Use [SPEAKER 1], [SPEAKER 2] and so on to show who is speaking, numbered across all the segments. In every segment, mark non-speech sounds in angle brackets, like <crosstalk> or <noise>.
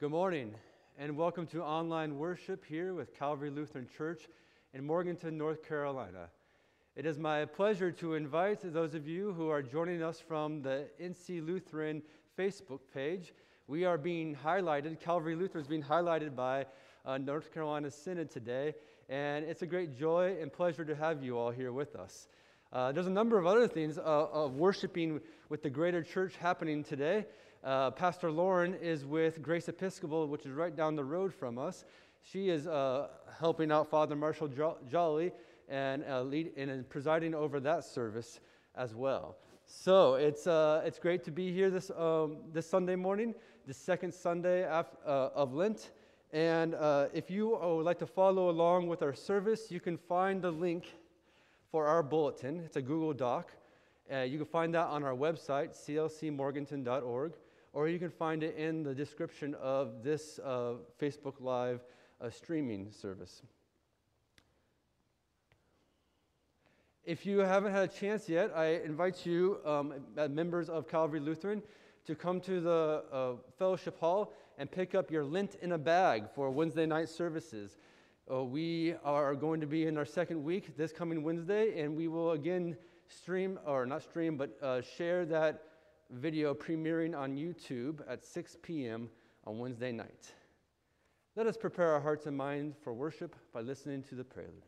[SPEAKER 1] Good morning, and welcome to online worship here with Calvary Lutheran Church in Morganton, North Carolina. It is my pleasure to invite those of you who are joining us from the NC Lutheran Facebook page. We are being highlighted, Calvary Lutheran is being highlighted by uh, North Carolina Synod today, and it's a great joy and pleasure to have you all here with us. Uh, there's a number of other things uh, of worshiping with the greater church happening today. Uh, Pastor Lauren is with Grace Episcopal, which is right down the road from us. She is uh, helping out Father Marshall Jolly and, uh, lead, and presiding over that service as well. So it's, uh, it's great to be here this, um, this Sunday morning, the second Sunday af- uh, of Lent. And uh, if you would like to follow along with our service, you can find the link for our bulletin. It's a Google Doc. Uh, you can find that on our website, clcmorganton.org, or you can find it in the description of this uh, Facebook Live uh, streaming service. If you haven't had a chance yet, I invite you, um, members of Calvary Lutheran, to come to the uh, fellowship hall and pick up your Lent in a bag for Wednesday night services. Uh, we are going to be in our second week this coming Wednesday, and we will again stream, or not stream, but uh, share that video premiering on YouTube at 6 p.m. on Wednesday night. Let us prepare our hearts and minds for worship by listening to the prelude.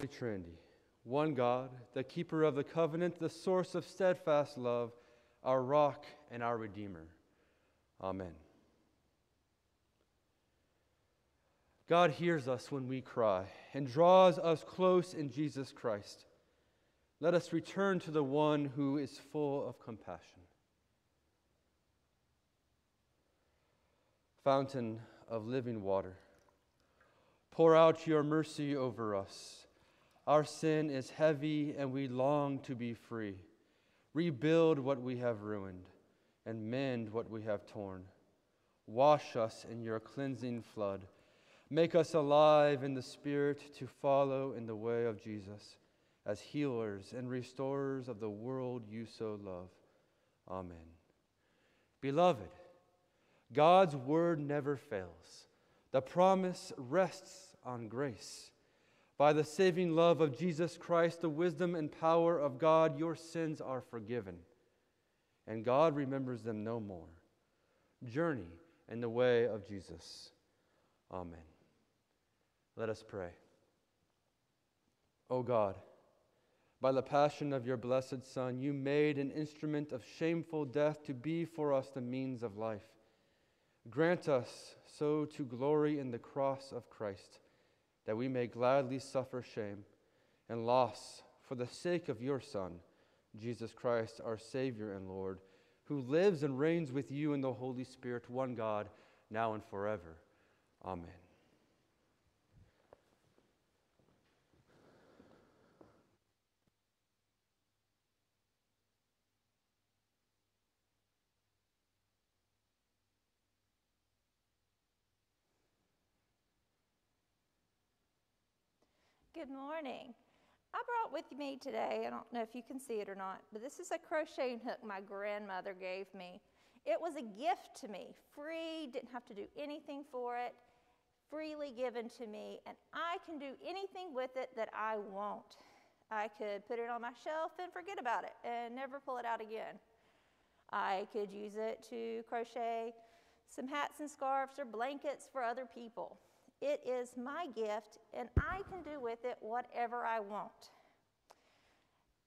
[SPEAKER 1] Holy Trinity, one God, the keeper of the covenant, the source of steadfast love, our rock and our Redeemer. Amen. God hears us when we cry and draws us close in Jesus Christ. Let us return to the one who is full of compassion. Fountain of living water, pour out your mercy over us. Our sin is heavy and we long to be free. Rebuild what we have ruined and mend what we have torn. Wash us in your cleansing flood. Make us alive in the Spirit to follow in the way of Jesus as healers and restorers of the world you so love. Amen. Beloved, God's word never fails. The promise rests on grace. By the saving love of Jesus Christ, the wisdom and power of God, your sins are forgiven, and God remembers them no more. Journey in the way of Jesus. Amen. Let us pray. O God, by the passion of your blessed Son, you made an instrument of shameful death to be for us the means of life. Grant us so to glory in the cross of Christ, that we may gladly suffer shame and loss for the sake of your Son, Jesus Christ, our Savior and Lord, who lives and reigns with you in the Holy Spirit, one God, now and forever. Amen.
[SPEAKER 2] Good morning. I brought with me today, I don't know if you can see it or not, but this is a crocheting hook my grandmother gave me. It was a gift to me, free, didn't have to do anything for it, freely given to me, and I can do anything with it that I want. I could put it on my shelf and forget about it and never pull it out again. I could use it to crochet some hats and scarves or blankets for other people. It is my gift, and I can do with it whatever I want.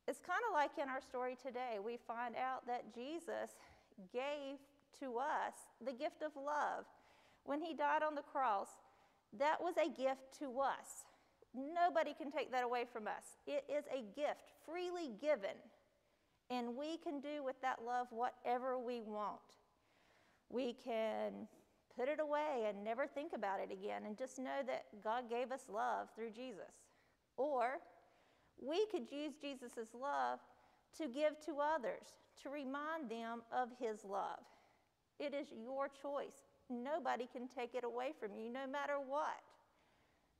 [SPEAKER 2] It's kind of like in our story today, we find out that Jesus gave to us the gift of love. When he died on the cross, that was a gift to us. Nobody can take that away from us. It is a gift freely given, and we can do with that love whatever we want. We can put it away and never think about it again and just know that God gave us love through Jesus. Or we could use Jesus' love to give to others, to remind them of his love. It is your choice. Nobody can take it away from you, no matter what.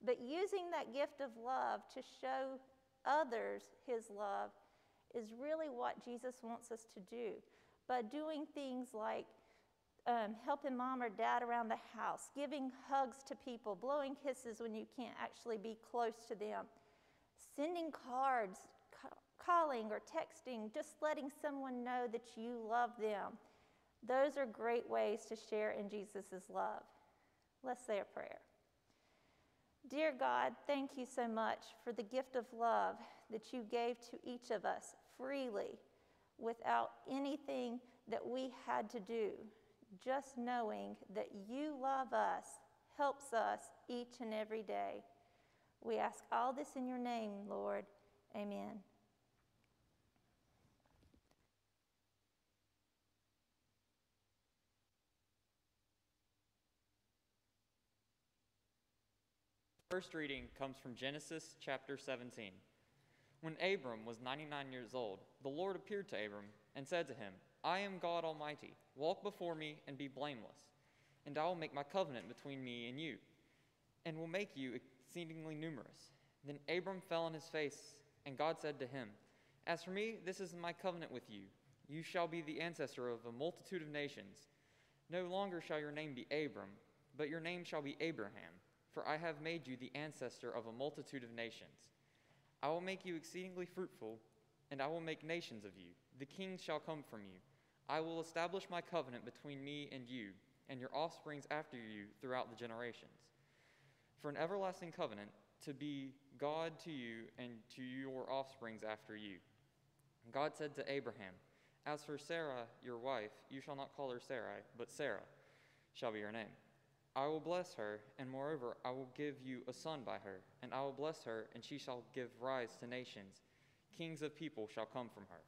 [SPEAKER 2] But using that gift of love to show others his love is really what Jesus wants us to do. By doing things like um, helping mom or dad around the house, giving hugs to people, blowing kisses when you can't actually be close to them, sending cards, ca- calling or texting, just letting someone know that you love them. Those are great ways to share in Jesus' love. Let's say a prayer. Dear God, thank you so much for the gift of love that you gave to each of us freely without anything that we had to do just knowing that you love us helps us each and every day. We ask all this in your name, Lord. Amen.
[SPEAKER 3] First reading comes from Genesis chapter 17. When Abram was 99 years old, the Lord appeared to Abram and said to him, I am God Almighty. Walk before me and be blameless, and I will make my covenant between me and you, and will make you exceedingly numerous. Then Abram fell on his face, and God said to him, As for me, this is my covenant with you. You shall be the ancestor of a multitude of nations. No longer shall your name be Abram, but your name shall be Abraham, for I have made you the ancestor of a multitude of nations. I will make you exceedingly fruitful, and I will make nations of you. The kings shall come from you. I will establish my covenant between me and you and your offsprings after you throughout the generations. For an everlasting covenant to be God to you and to your offsprings after you. God said to Abraham, As for Sarah, your wife, you shall not call her Sarai, but Sarah shall be your name. I will bless her, and moreover, I will give you a son by her, and I will bless her, and she shall give rise to nations. Kings of people shall come from her.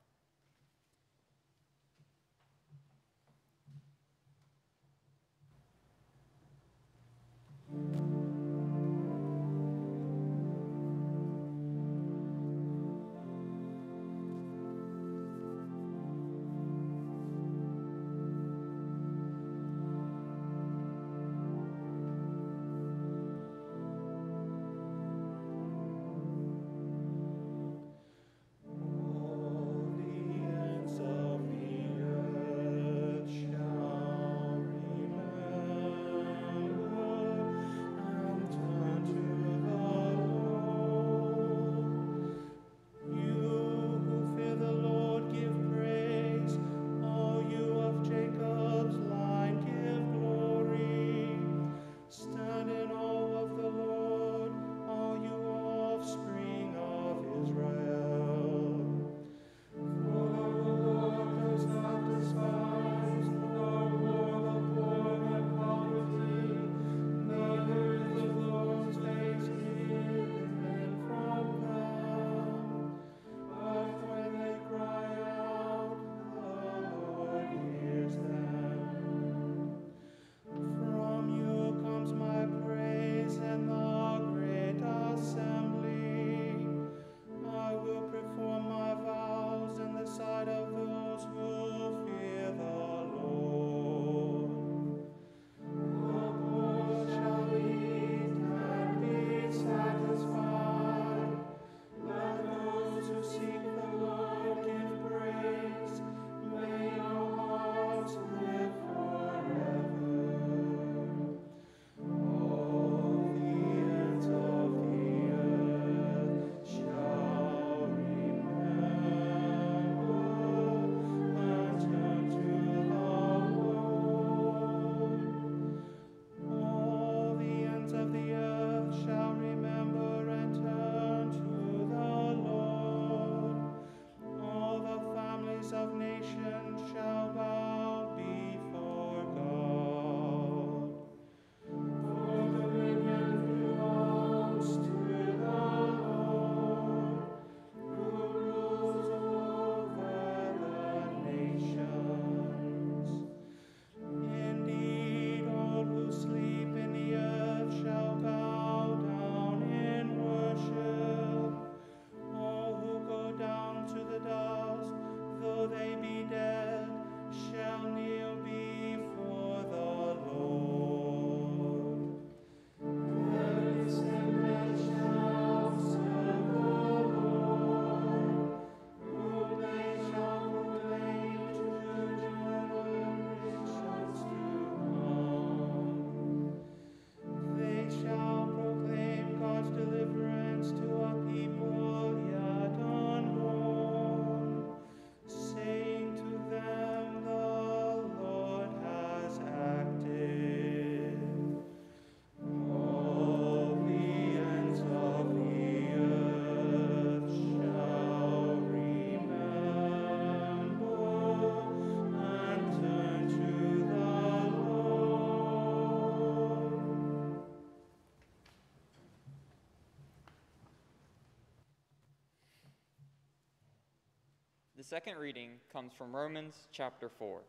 [SPEAKER 3] Second reading comes from Romans chapter 4.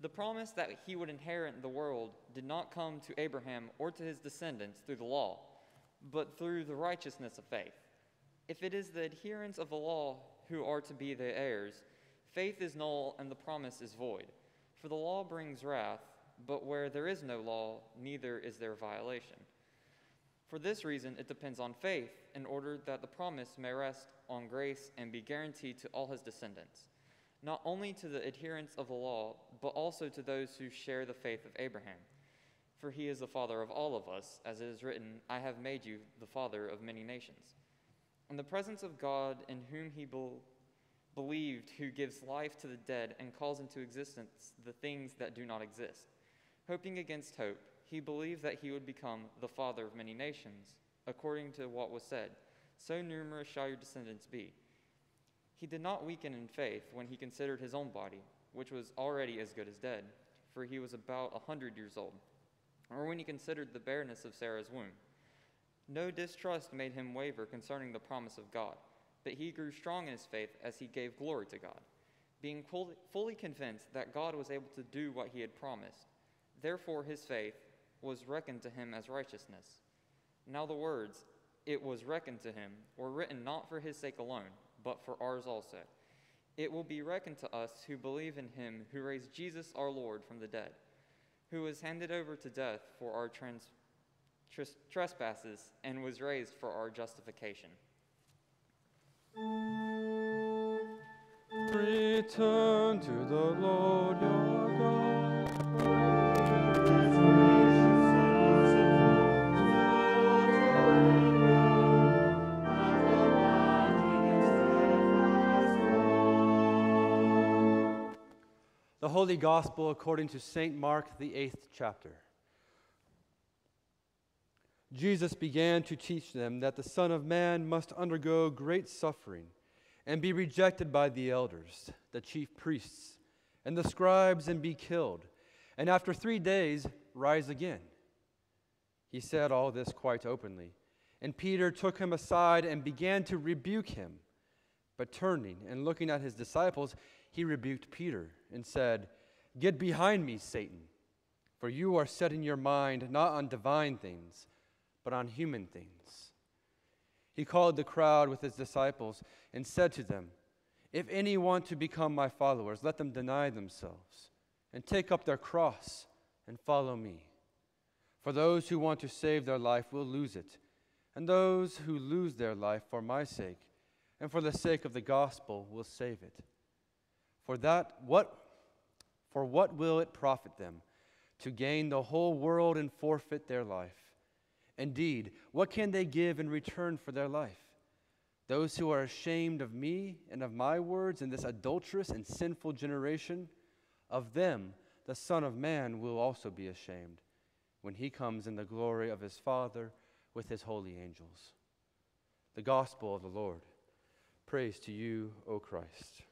[SPEAKER 3] The promise that he would inherit the world did not come to Abraham or to his descendants through the law, but through the righteousness of faith. If it is the adherents of the law who are to be the heirs, faith is null and the promise is void. For the law brings wrath, but where there is no law, neither is there violation. For this reason, it depends on faith, in order that the promise may rest on grace and be guaranteed to all his descendants, not only to the adherents of the law, but also to those who share the faith of Abraham. For he is the father of all of us, as it is written, I have made you the father of many nations. In the presence of God, in whom he be- believed, who gives life to the dead and calls into existence the things that do not exist. Hoping against hope, he believed that he would become the father of many nations, according to what was said, So numerous shall your descendants be. He did not weaken in faith when he considered his own body, which was already as good as dead, for he was about a hundred years old, or when he considered the barrenness of Sarah's womb. No distrust made him waver concerning the promise of God, but he grew strong in his faith as he gave glory to God, being fully convinced that God was able to do what he had promised. Therefore, his faith was reckoned to him as righteousness. Now, the words, it was reckoned to him, were written not for his sake alone, but for ours also. It will be reckoned to us who believe in him who raised Jesus our Lord from the dead, who was handed over to death for our trans- trespasses and was raised for our justification.
[SPEAKER 1] Return to the Lord your God. Holy Gospel according to St. Mark, the eighth chapter. Jesus began to teach them that the Son of Man must undergo great suffering and be rejected by the elders, the chief priests, and the scribes, and be killed, and after three days rise again. He said all this quite openly. And Peter took him aside and began to rebuke him. But turning and looking at his disciples, he rebuked Peter and said, Get behind me, Satan, for you are setting your mind not on divine things but on human things. He called the crowd with his disciples and said to them, If any want to become my followers, let them deny themselves and take up their cross and follow me. For those who want to save their life will lose it, and those who lose their life for my sake and for the sake of the gospel will save it. For that what for what will it profit them to gain the whole world and forfeit their life? Indeed, what can they give in return for their life? Those who are ashamed of me and of my words in this adulterous and sinful generation, of them the Son of Man will also be ashamed when he comes in the glory of his Father with his holy angels. The Gospel of the Lord. Praise to you, O Christ.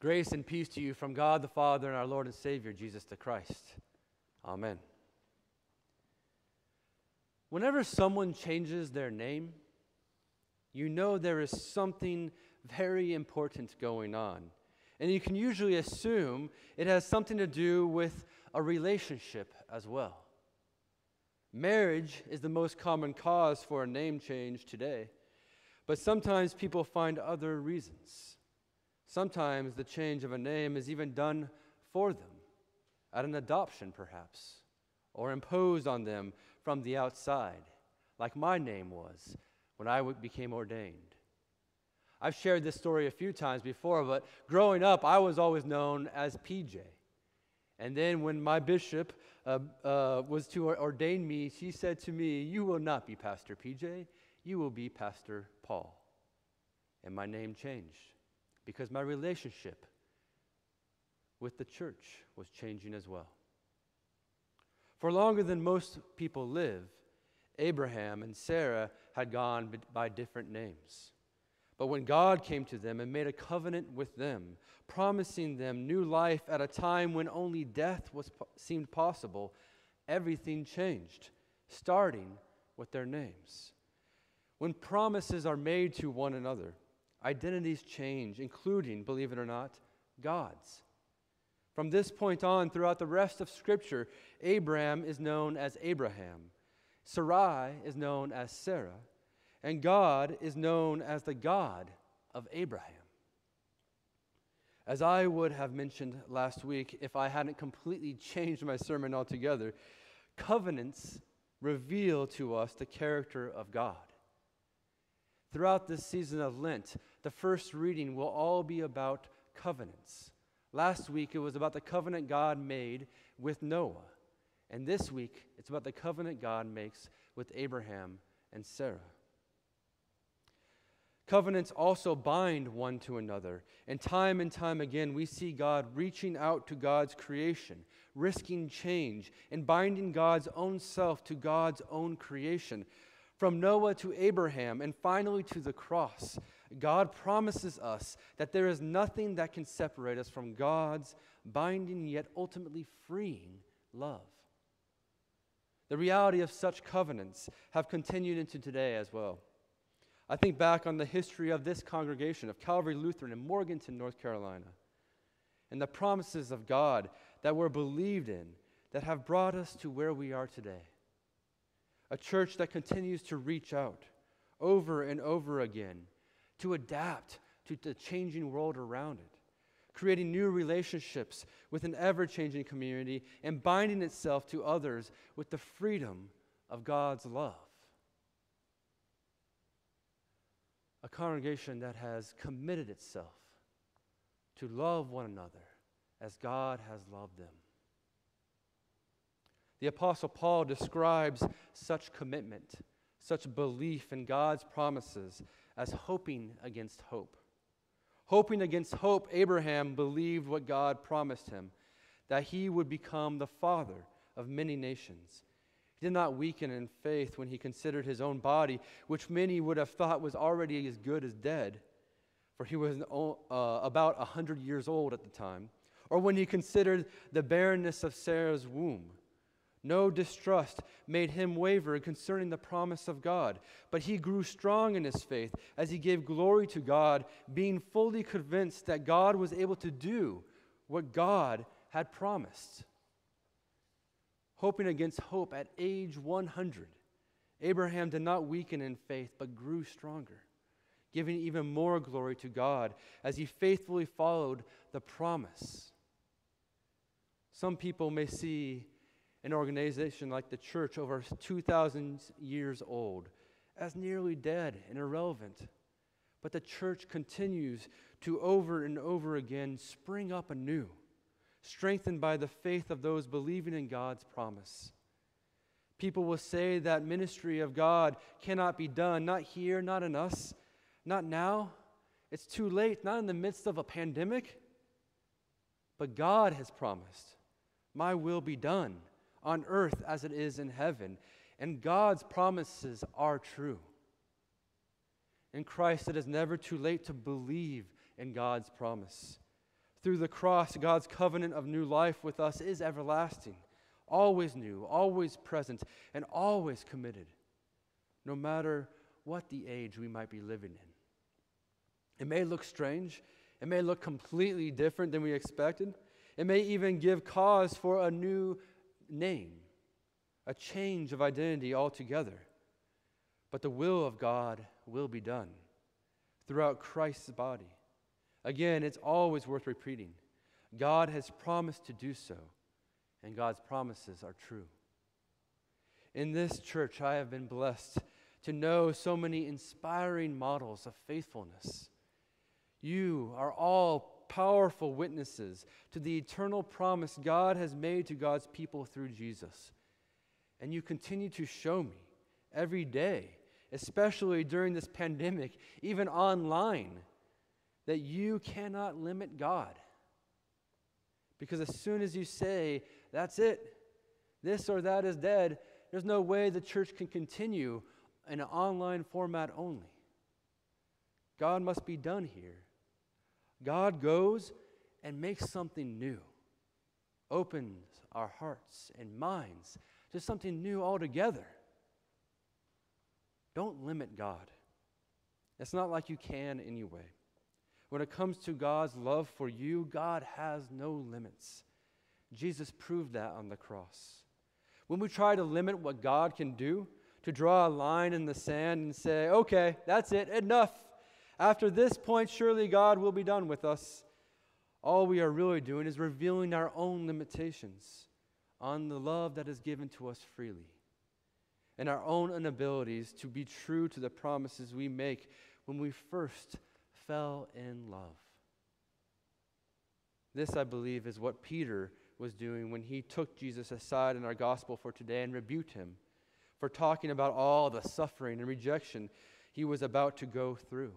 [SPEAKER 1] Grace and peace to you from God the Father and our Lord and Savior, Jesus the Christ. Amen. Whenever someone changes their name, you know there is something very important going on. And you can usually assume it has something to do with a relationship as well. Marriage is the most common cause for a name change today, but sometimes people find other reasons. Sometimes the change of a name is even done for them, at an adoption perhaps, or imposed on them from the outside, like my name was when I became ordained. I've shared this story a few times before, but growing up, I was always known as PJ. And then when my bishop uh, uh, was to ordain me, she said to me, You will not be Pastor PJ, you will be Pastor Paul. And my name changed because my relationship with the church was changing as well. For longer than most people live, Abraham and Sarah had gone by different names. But when God came to them and made a covenant with them, promising them new life at a time when only death was, seemed possible, everything changed, starting with their names. When promises are made to one another, identities change, including, believe it or not, God's. From this point on, throughout the rest of Scripture, Abram is known as Abraham, Sarai is known as Sarah, and God is known as the God of Abraham. As I would have mentioned last week if I hadn't completely <laughs> changed my sermon altogether, covenants reveal to us the character of God. Throughout this season of Lent, the first reading will all be about covenants. Last week, it was about the covenant God made with Noah. And this week, it's about the covenant God makes with Abraham and Sarah. Covenants also bind one to another. And time and time again, we see God reaching out to God's creation, risking change, and binding God's own self to God's own creation. From Noah to Abraham, and finally to the cross, God promises us that there is nothing that can separate us from God's binding yet ultimately freeing love. The reality of such covenants have continued into today as well. I think back on the history of this congregation, of Calvary Lutheran in Morganton, North Carolina, and the promises of God that were believed in that have brought us to where we are today. A church that continues to reach out over and over again to adapt to the changing world around it, creating new relationships with an ever changing community, and binding itself to others with the freedom of God's love. a congregation that has committed itself to love one another as God has loved them. The Apostle Paul describes such commitment, such belief in God's promises as hoping against hope. Hoping against hope, Abraham believed what God promised him that he would become the father of many nations. He did not weaken in faith when he considered his own body, which many would have thought was already as good as dead, for he was uh, about a hundred years old at the time, or when he considered the barrenness of Sarah's womb. No distrust made him waver concerning the promise of God, but he grew strong in his faith as he gave glory to God, being fully convinced that God was able to do what God had promised hoping against hope at age 100. Abraham did not weaken in faith, but grew stronger, giving even more glory to God as he faithfully followed the promise. Some people may see an organization like the church over 2,000 years old as nearly dead and irrelevant. But the church continues to over and over again spring up anew strengthened by the faith of those believing in God's promise. People will say that ministry of God cannot be done, not here, not in us, not now. It's too late, not in the midst of a pandemic. But God has promised, My will be done on earth as it is in heaven. And God's promises are true. In Christ, it is never too late to believe in God's promise. Through the cross, God's covenant of new life with us is everlasting, always new, always present, and always committed, no matter what the age we might be living in. It may look strange, it may look completely different than we expected, it may even give cause for a new name, a change of identity altogether. But the will of God will be done throughout Christ's body Again, it's always worth repeating. God has promised to do so, and God's promises are true. In this church, I have been blessed to know so many inspiring models of faithfulness. You are all powerful witnesses to the eternal promise God has made to God's people through Jesus. And you continue to show me every day, especially during this pandemic, even online that you cannot limit God. Because as soon as you say, that's it, this or that is dead, there's no way the church can continue in an online format only. God must be done here. God goes and makes something new, opens our hearts and minds to something new altogether. Don't limit God. It's not like you can anyway. When it comes to God's love for you, God has no limits. Jesus proved that on the cross. When we try to limit what God can do, to draw a line in the sand and say, okay, that's it, enough. After this point, surely God will be done with us. All we are really doing is revealing our own limitations on the love that is given to us freely and our own inabilities to be true to the promises we make when we first fell in love. This, I believe, is what Peter was doing when he took Jesus aside in our gospel for today and rebuked him for talking about all the suffering and rejection he was about to go through.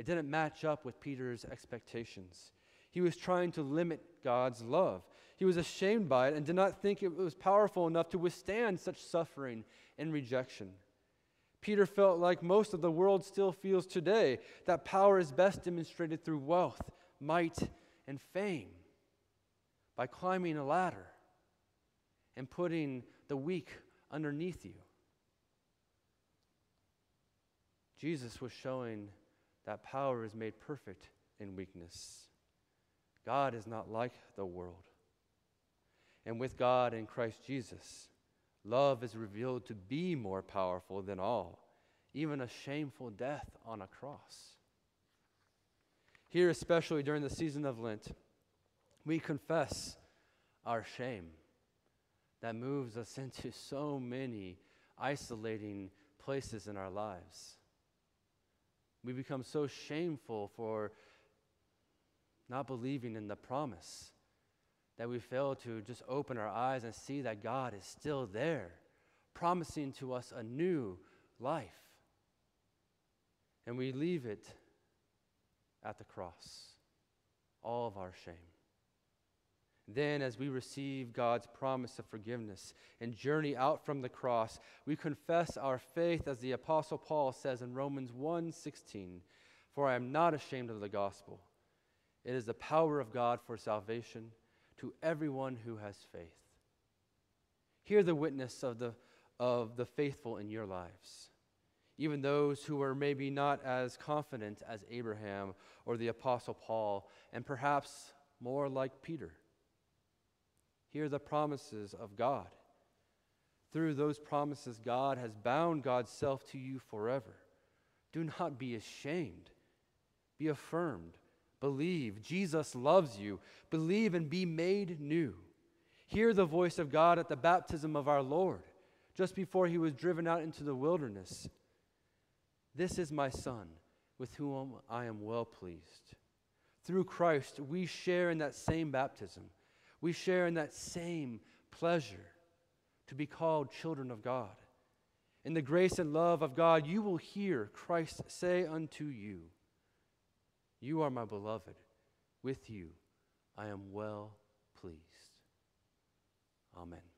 [SPEAKER 1] It didn't match up with Peter's expectations. He was trying to limit God's love. He was ashamed by it and did not think it was powerful enough to withstand such suffering and rejection. Peter felt like most of the world still feels today that power is best demonstrated through wealth, might, and fame by climbing a ladder and putting the weak underneath you. Jesus was showing that power is made perfect in weakness. God is not like the world. And with God in Christ Jesus, love is revealed to be more powerful than all, even a shameful death on a cross. Here, especially during the season of Lent, we confess our shame that moves us <laughs> into so many isolating places in our lives. We become so shameful for not believing in the promise that we fail to just open our eyes and see that God is still there, promising to us a new life. And we leave it at the cross, all of our shame. Then, as we receive God's promise of forgiveness and journey out from the cross, we confess our faith as the apostle Paul says in Romans 1:16, "For I am not ashamed of the gospel. It is the power of God for salvation to everyone who has faith." Hear the witness of the of the faithful in your lives. Even those who are maybe not as confident as Abraham or the apostle Paul and perhaps more like Peter. Hear the promises of God. Through those promises, God has bound God's self to you forever. Do not be ashamed. Be affirmed. Believe. Jesus loves you. Believe and be made new. Hear the voice of God at the baptism of our Lord, just before he was driven out into the wilderness. This is my Son, with whom I am well pleased. Through Christ, we share in that same baptism we share in that same pleasure to be called children of God. In the grace and love of God, you will hear Christ say unto you, You are my beloved. With you I am well pleased. Amen.